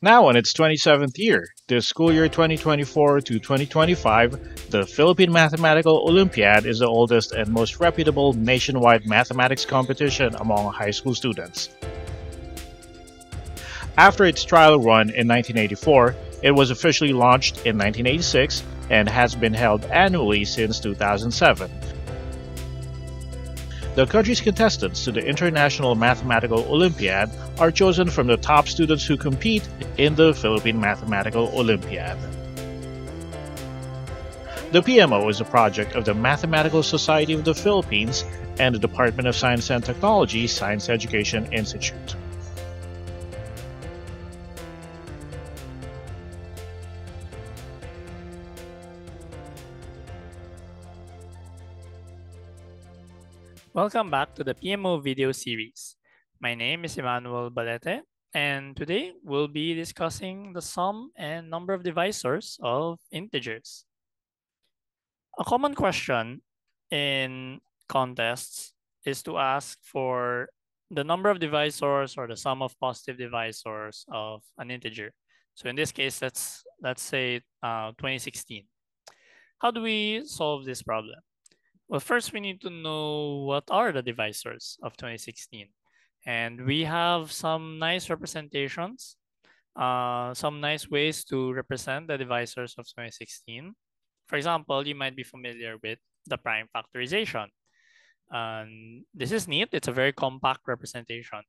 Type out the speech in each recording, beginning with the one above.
Now in its 27th year, the school year 2024 to 2025, the Philippine Mathematical Olympiad is the oldest and most reputable nationwide mathematics competition among high school students. After its trial run in 1984, it was officially launched in 1986 and has been held annually since 2007. The country's contestants to the International Mathematical Olympiad are chosen from the top students who compete in the Philippine Mathematical Olympiad. The PMO is a project of the Mathematical Society of the Philippines and the Department of Science and Technology Science Education Institute. Welcome back to the PMO video series. My name is Immanuel Balete, and today we'll be discussing the sum and number of divisors of integers. A common question in contests is to ask for the number of divisors or the sum of positive divisors of an integer. So in this case, let's, let's say uh, 2016. How do we solve this problem? Well, first we need to know what are the divisors of 2016. And we have some nice representations, uh, some nice ways to represent the divisors of 2016. For example, you might be familiar with the prime factorization. And this is neat. It's a very compact representation.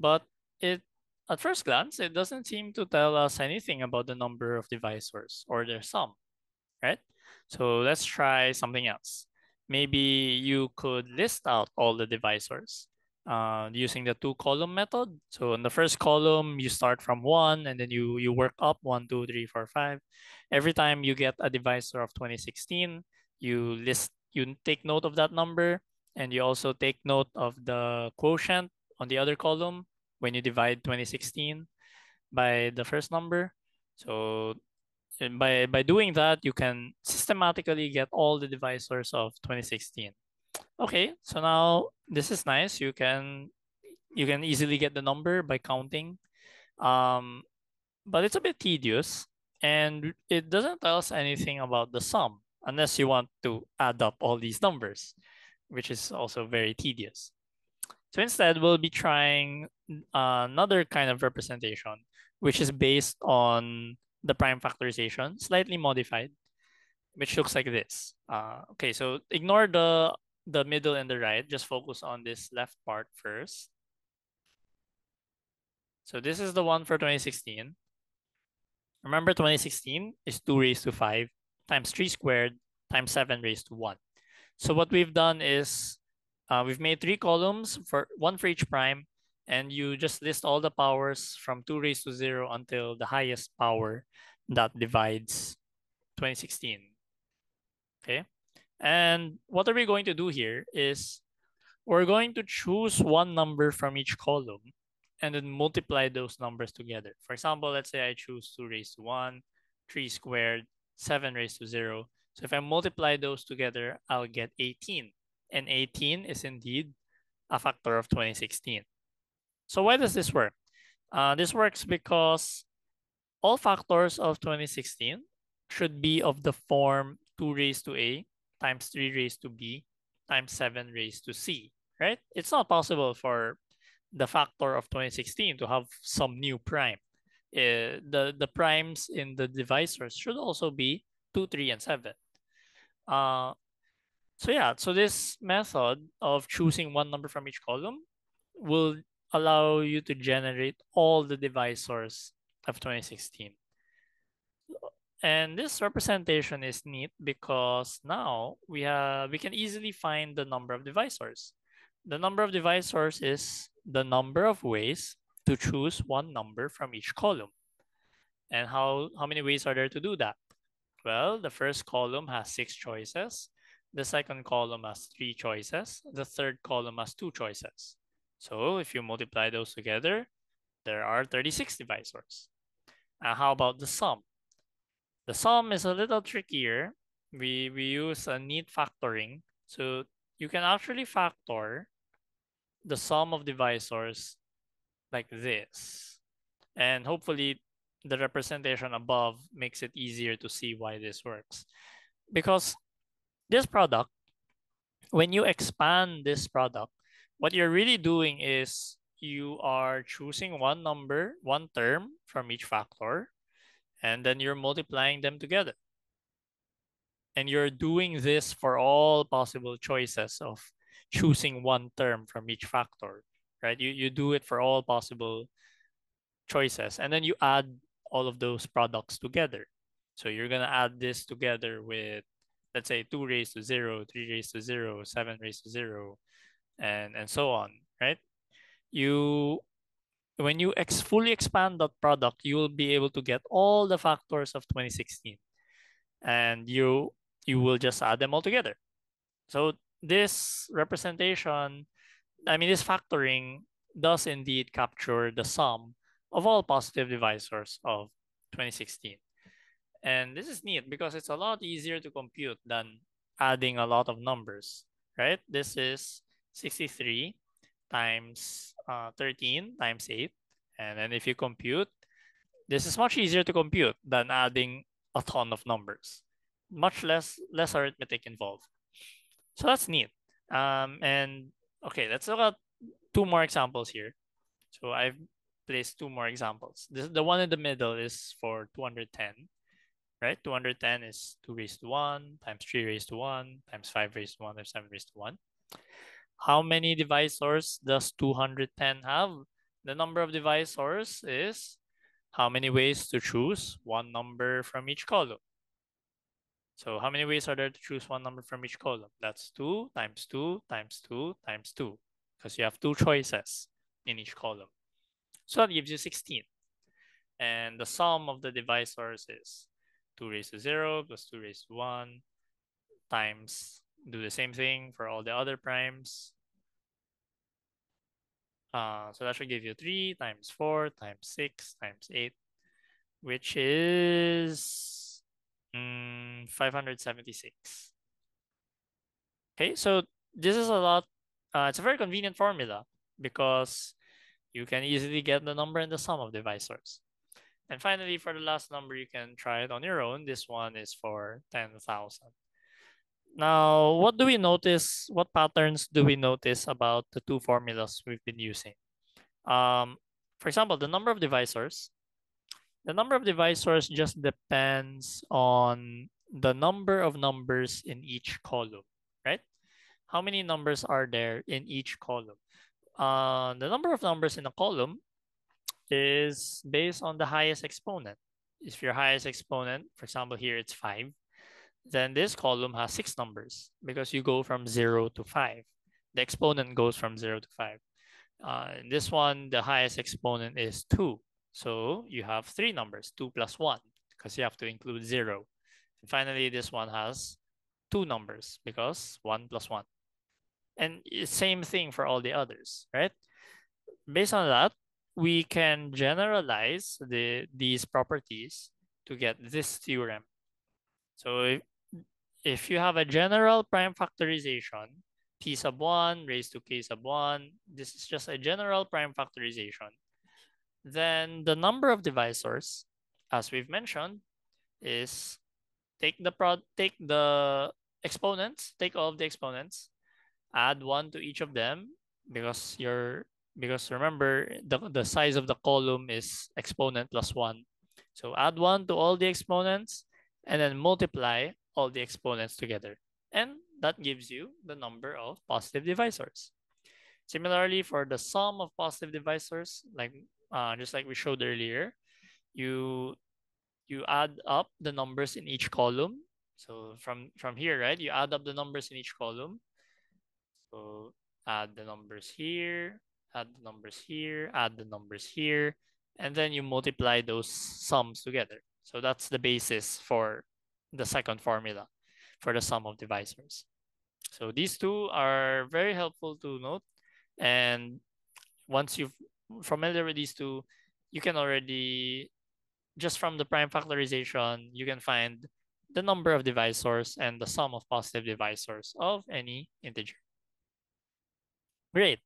But it at first glance, it doesn't seem to tell us anything about the number of divisors or their sum, right? So let's try something else maybe you could list out all the divisors uh, using the two column method. So in the first column, you start from one and then you, you work up one, two, three, four, five. Every time you get a divisor of 2016, you list, you take note of that number and you also take note of the quotient on the other column when you divide 2016 by the first number. So and by by doing that, you can systematically get all the divisors of 2016. Okay, so now this is nice. You can you can easily get the number by counting, um, but it's a bit tedious and it doesn't tell us anything about the sum unless you want to add up all these numbers, which is also very tedious. So instead, we'll be trying uh, another kind of representation, which is based on the prime factorization, slightly modified, which looks like this. Uh, okay, so ignore the, the middle and the right. Just focus on this left part first. So this is the one for 2016. Remember 2016 is 2 raised to 5 times 3 squared times 7 raised to 1. So what we've done is uh, we've made three columns for one for each prime and you just list all the powers from 2 raised to 0 until the highest power that divides 2016. Okay. And what are we going to do here is we're going to choose one number from each column and then multiply those numbers together. For example, let's say I choose 2 raised to 1, 3 squared, 7 raised to 0. So if I multiply those together, I'll get 18. And 18 is indeed a factor of 2016. So why does this work? Uh, this works because all factors of 2016 should be of the form 2 raised to a times 3 raised to b times 7 raised to c, right? It's not possible for the factor of 2016 to have some new prime. Uh, the, the primes in the divisors should also be 2, 3, and 7. Uh, so yeah, so this method of choosing one number from each column will allow you to generate all the divisors of 2016. And this representation is neat because now we have we can easily find the number of divisors. The number of divisors is the number of ways to choose one number from each column. And how, how many ways are there to do that? Well, the first column has six choices. The second column has three choices. The third column has two choices. So if you multiply those together, there are 36 divisors. And how about the sum? The sum is a little trickier. We, we use a neat factoring. So you can actually factor the sum of divisors like this. And hopefully the representation above makes it easier to see why this works. Because this product, when you expand this product, what you're really doing is you are choosing one number, one term from each factor, and then you're multiplying them together. And you're doing this for all possible choices of choosing one term from each factor, right? You, you do it for all possible choices, and then you add all of those products together. So you're gonna add this together with, let's say, 2 raised to 0, 3 raised to 0, 7 raised to 0, and, and so on, right? You when you ex fully expand that product, you will be able to get all the factors of 2016 and you you will just add them all together. So this representation, I mean, this factoring does indeed capture the sum of all positive divisors of 2016. And this is neat because it's a lot easier to compute than adding a lot of numbers, right? This is 63 times uh, 13 times 8. And then if you compute, this is much easier to compute than adding a ton of numbers. Much less less arithmetic involved. So that's neat. Um, and okay, let's look at two more examples here. So I've placed two more examples. This, the one in the middle is for 210, right? 210 is 2 raised to 1 times 3 raised to 1 times 5 raised to 1 times 7 raised to 1. How many divisors does 210 have? The number of divisors is how many ways to choose one number from each column. So how many ways are there to choose one number from each column? That's 2 times 2 times 2 times 2 because you have two choices in each column. So that gives you 16. And the sum of the divisors is 2 raised to 0 plus 2 raised to 1 times, do the same thing for all the other primes. Uh, so that should give you 3 times 4 times 6 times 8, which is Mm, 576. Okay, so this is a lot. Uh, it's a very convenient formula because you can easily get the number and the sum of divisors. And finally, for the last number, you can try it on your own. This one is for 10,000. Now, what do we notice? What patterns do we notice about the two formulas we've been using? Um, for example, the number of divisors the number of divisors just depends on the number of numbers in each column, right? How many numbers are there in each column? Uh, the number of numbers in a column is based on the highest exponent. If your highest exponent, for example, here it's 5, then this column has 6 numbers because you go from 0 to 5. The exponent goes from 0 to 5. Uh, in this one, the highest exponent is 2. So you have three numbers, 2 plus 1, because you have to include 0. And finally, this one has two numbers because 1 plus 1. And same thing for all the others, right? Based on that, we can generalize the these properties to get this theorem. So if, you have a general prime factorization, p sub 1 raised to k sub 1, this is just a general prime factorization then the number of divisors, as we've mentioned, is take the prod take the exponents, take all of the exponents, add one to each of them because you're because remember the, the size of the column is exponent plus one. So add one to all the exponents and then multiply all the exponents together. And that gives you the number of positive divisors. Similarly, for the sum of positive divisors, like uh, just like we showed earlier, you you add up the numbers in each column. So from from here, right, you add up the numbers in each column. So add the numbers here, add the numbers here, add the numbers here, and then you multiply those sums together. So that's the basis for the second formula for the sum of divisors. So these two are very helpful to note. And once you've familiar with these two, you can already, just from the prime factorization, you can find the number of divisors and the sum of positive divisors of any integer. Great.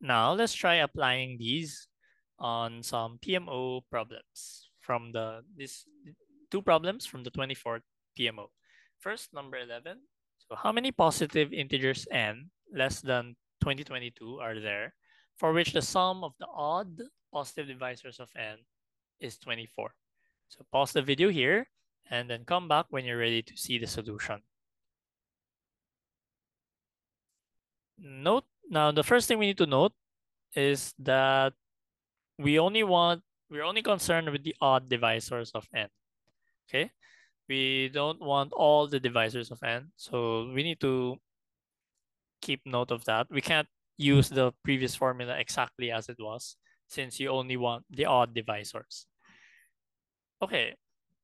Now let's try applying these on some PMO problems. from the this two problems from the 24th PMO. First, number 11. So how many positive integers n less than 2022 are there for which the sum of the odd positive divisors of n is 24? So pause the video here and then come back when you're ready to see the solution. Note, now the first thing we need to note is that we only want, we're only concerned with the odd divisors of n, okay? We don't want all the divisors of n, so we need to keep note of that. We can't use the previous formula exactly as it was since you only want the odd divisors. Okay,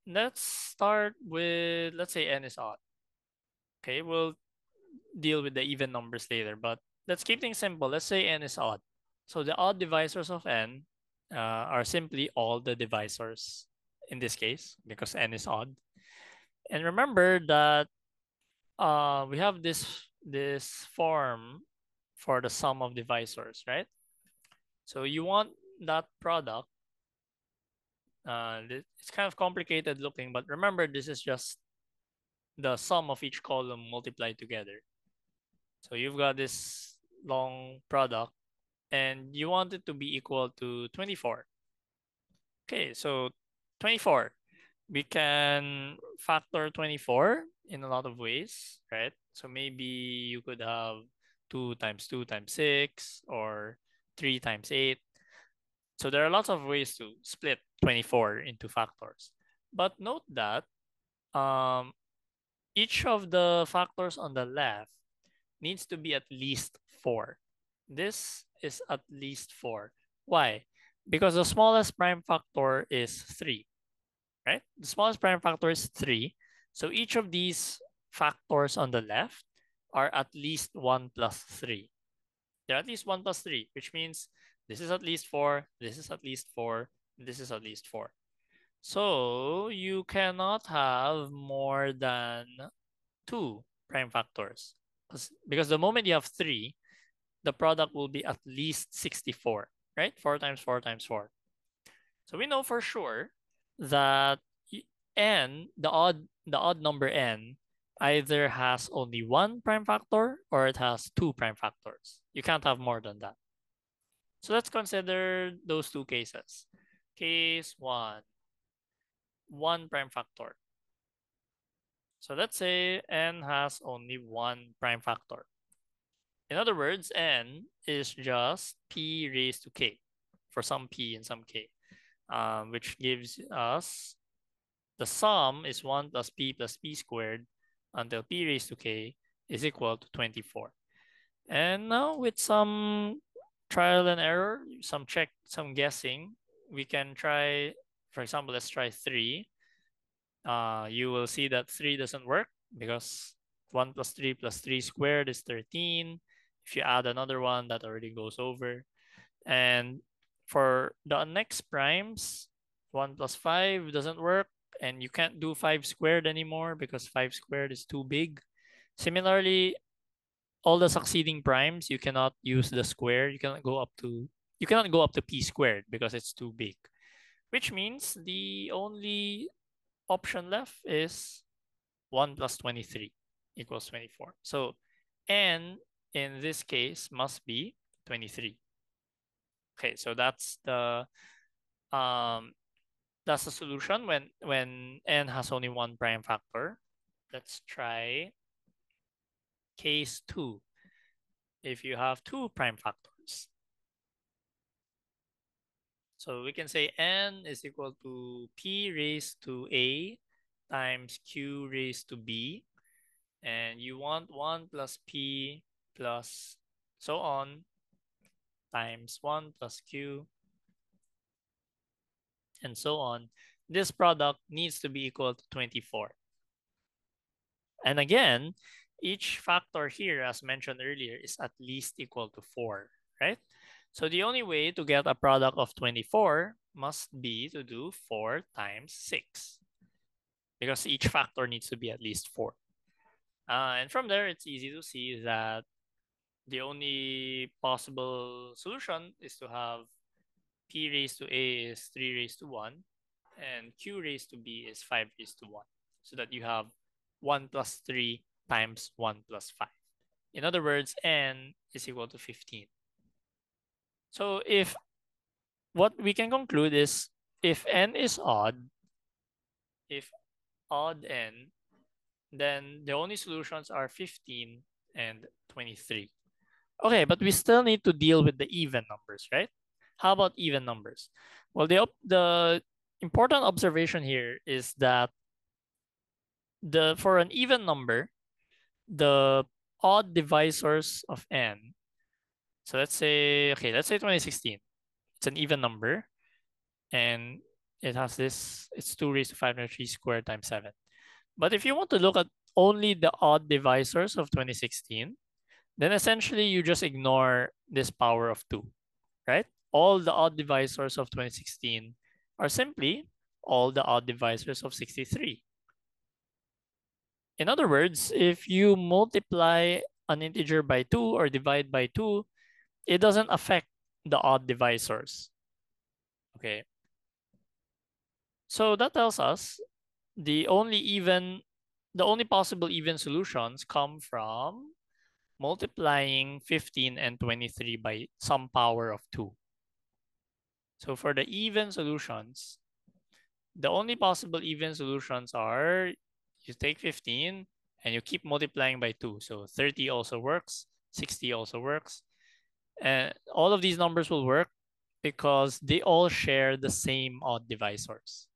let's start with, let's say n is odd. Okay, we'll deal with the even numbers later, but let's keep things simple. Let's say n is odd. So the odd divisors of n uh, are simply all the divisors in this case because n is odd. And remember that uh, we have this, this form for the sum of divisors, right? So you want that product. Uh, it's kind of complicated looking, but remember this is just the sum of each column multiplied together. So you've got this long product and you want it to be equal to 24. Okay, so 24. We can factor 24 in a lot of ways, right? So maybe you could have 2 times 2 times 6 or 3 times 8. So there are lots of ways to split 24 into factors. But note that um, each of the factors on the left needs to be at least 4. This is at least 4. Why? Because the smallest prime factor is 3, right? The smallest prime factor is 3. So each of these factors on the left are at least 1 plus 3. They're at least 1 plus 3, which means this is at least 4, this is at least 4, this is at least 4. So you cannot have more than 2 prime factors. Because the moment you have 3, the product will be at least 64, right? 4 times 4 times 4. So we know for sure that n, the odd, the odd number n, either has only one prime factor or it has two prime factors. You can't have more than that. So let's consider those two cases. Case one, one prime factor. So let's say n has only one prime factor. In other words, n is just p raised to k for some p and some k, um, which gives us the sum is 1 plus p plus p squared until p raised to k is equal to 24. And now with some trial and error, some check, some guessing, we can try, for example, let's try 3. Uh, you will see that 3 doesn't work because 1 plus 3 plus 3 squared is 13. If you add another one, that already goes over. And for the next primes, 1 plus 5 doesn't work. And you can't do 5 squared anymore because 5 squared is too big. Similarly, all the succeeding primes, you cannot use the square. You cannot go up to you cannot go up to p squared because it's too big. Which means the only option left is 1 plus 23 equals 24. So n in this case must be 23. Okay, so that's the um that's the solution when when n has only one prime factor. Let's try case 2. If you have two prime factors. So we can say n is equal to p raised to a times q raised to b. And you want 1 plus p plus so on times 1 plus q and so on, this product needs to be equal to 24. And again, each factor here, as mentioned earlier, is at least equal to 4, right? So the only way to get a product of 24 must be to do 4 times 6 because each factor needs to be at least 4. Uh, and from there, it's easy to see that the only possible solution is to have p raised to a is 3 raised to 1 and q raised to b is 5 raised to 1. So that you have 1 plus 3 times 1 plus 5. In other words, n is equal to 15. So if what we can conclude is if n is odd, if odd n, then the only solutions are 15 and 23. Okay, but we still need to deal with the even numbers, right? How about even numbers? Well, the, the important observation here is that the for an even number, the odd divisors of n, so let's say, okay, let's say 2016. It's an even number and it has this, it's 2 raised to 5 3 squared times 7. But if you want to look at only the odd divisors of 2016, then essentially you just ignore this power of 2, right? All the odd divisors of 2016 are simply all the odd divisors of 63. In other words, if you multiply an integer by 2 or divide by 2, it doesn't affect the odd divisors. Okay. So that tells us the only even, the only possible even solutions come from multiplying 15 and 23 by some power of 2. So for the even solutions, the only possible even solutions are you take 15 and you keep multiplying by 2. So 30 also works, 60 also works. And all of these numbers will work because they all share the same odd divisors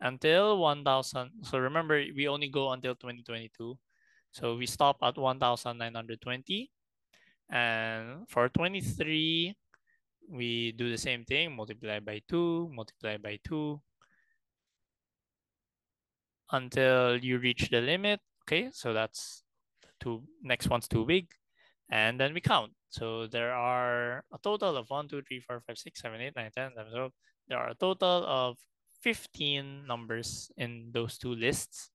until 1000. So remember, we only go until 2022. So we stop at 1920. And for 23, we do the same thing, multiply by 2, multiply by 2, until you reach the limit. Okay, so that's too, next one's too big. And then we count. So there are a total of 1, 2, 3, 4, 5, 6, 7, 8, 9, 10, 11, 12. There are a total of 15 numbers in those two lists,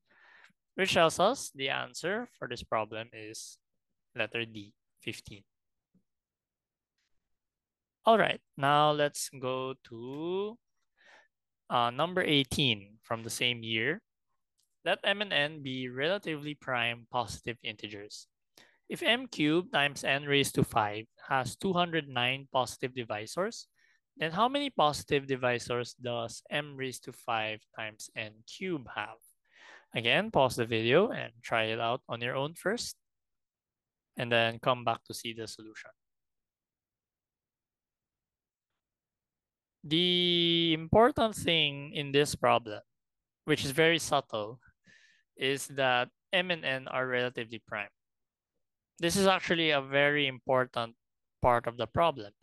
which tells us the answer for this problem is letter D, 15. All right, now let's go to uh, number 18 from the same year. Let m and n be relatively prime positive integers. If m cubed times n raised to 5 has 209 positive divisors, then how many positive divisors does m raised to 5 times n cube have? Again, pause the video and try it out on your own first, and then come back to see the solution. The important thing in this problem, which is very subtle, is that m and n are relatively prime. This is actually a very important part of the problem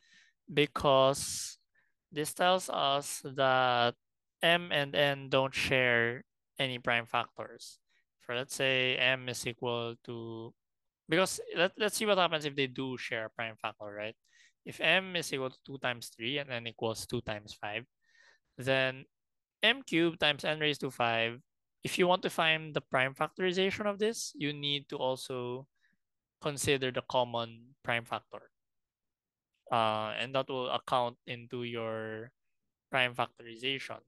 because this tells us that m and n don't share any prime factors. For let's say m is equal to, because let, let's see what happens if they do share a prime factor, right? If m is equal to 2 times 3 and n equals 2 times 5, then m cubed times n raised to 5, if you want to find the prime factorization of this, you need to also consider the common prime factor uh, and that will account into your prime factorization.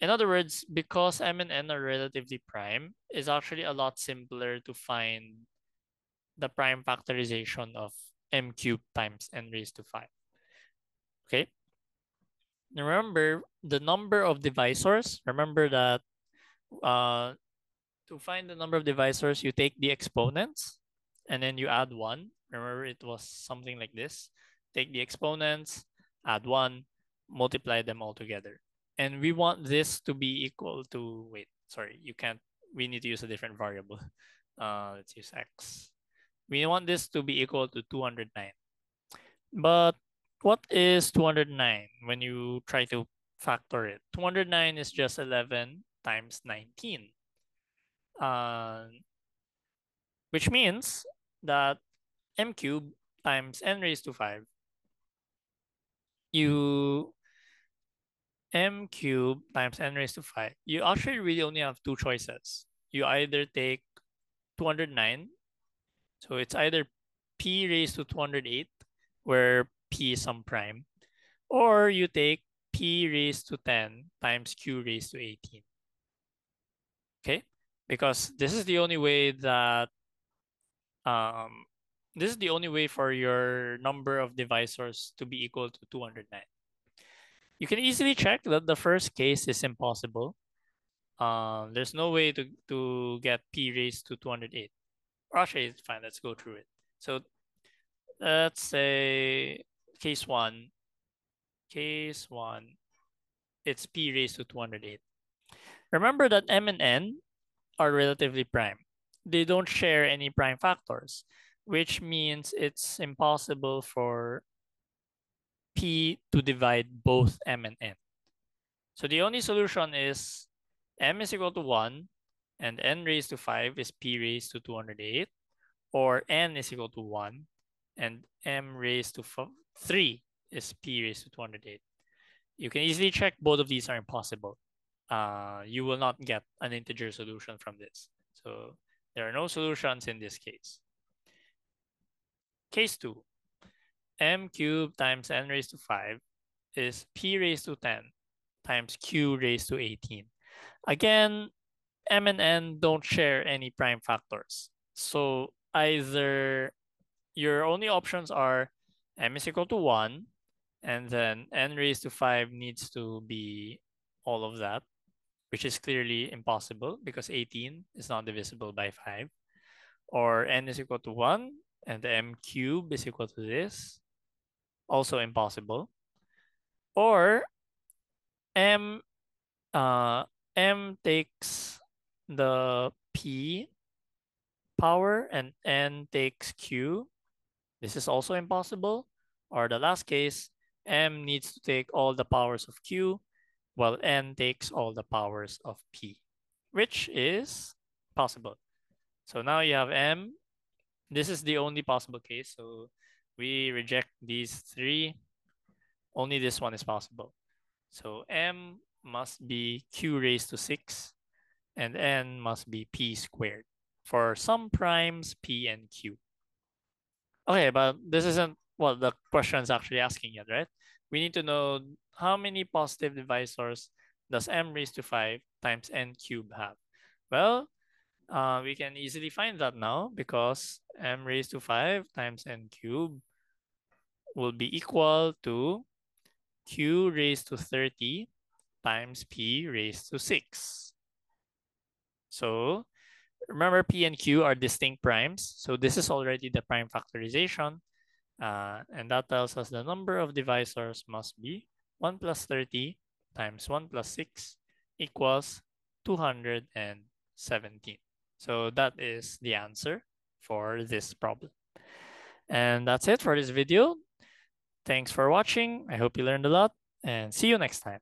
In other words, because m and n are relatively prime, it's actually a lot simpler to find the prime factorization of m cubed times n raised to 5. Okay? Remember, the number of divisors, remember that uh, to find the number of divisors, you take the exponents and then you add 1. Remember, it was something like this take the exponents, add one, multiply them all together. And we want this to be equal to, wait, sorry, you can't, we need to use a different variable. Uh, let's use x. We want this to be equal to 209. But what is 209 when you try to factor it? 209 is just 11 times 19. Uh, which means that m cubed times n raised to 5 you m cubed times n raised to 5, you actually really only have two choices. You either take 209, so it's either p raised to 208, where p is some prime, or you take p raised to 10 times q raised to 18. Okay, because this is the only way that um, this is the only way for your number of divisors to be equal to 209. You can easily check that the first case is impossible. Um, there's no way to, to get p raised to 208. Actually, it's fine. Let's go through it. So let's say case one, case one, it's p raised to 208. Remember that m and n are relatively prime. They don't share any prime factors, which means it's impossible for p to divide both m and n. So the only solution is m is equal to 1 and n raised to 5 is p raised to 208 or n is equal to 1 and m raised to 3 is p raised to 208. You can easily check both of these are impossible. Uh, you will not get an integer solution from this. So there are no solutions in this case. Case 2. M cubed times n raised to 5 is p raised to 10 times q raised to 18. Again, m and n don't share any prime factors. So either your only options are m is equal to 1, and then n raised to 5 needs to be all of that, which is clearly impossible because 18 is not divisible by 5. Or n is equal to 1, and m cube is equal to this, also impossible. Or m uh, m takes the p power and n takes q. This is also impossible. Or the last case, m needs to take all the powers of q, while n takes all the powers of p, which is possible. So now you have m. This is the only possible case. So we reject these three. Only this one is possible. So m must be q raised to 6 and n must be p squared for some primes p and q. Okay, but this isn't what the question is actually asking yet, right? We need to know how many positive divisors does m raised to 5 times n cubed have? Well, uh, we can easily find that now because m raised to 5 times n cubed will be equal to q raised to 30 times p raised to 6. So remember p and q are distinct primes. So this is already the prime factorization. Uh, and that tells us the number of divisors must be 1 plus 30 times 1 plus 6 equals 217. So that is the answer for this problem. And that's it for this video. Thanks for watching. I hope you learned a lot and see you next time.